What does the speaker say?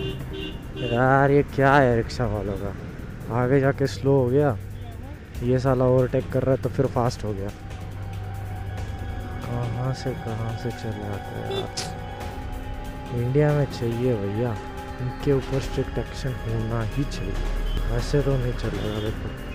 यार, ये क्या है रिक्शा वालों का? आगे जाके स्लो हो गया। ये साला ओवरटेक कर रहा है तो फिर फास्ट हो गया। कहाँ से कहाँ से चला आता यार? इंडिया में चाहिए भैया। इनके ऊपर स्ट्रिक्ट एक्शन होना ही चाहिए। वैसे तो नहीं चलेगा देखो।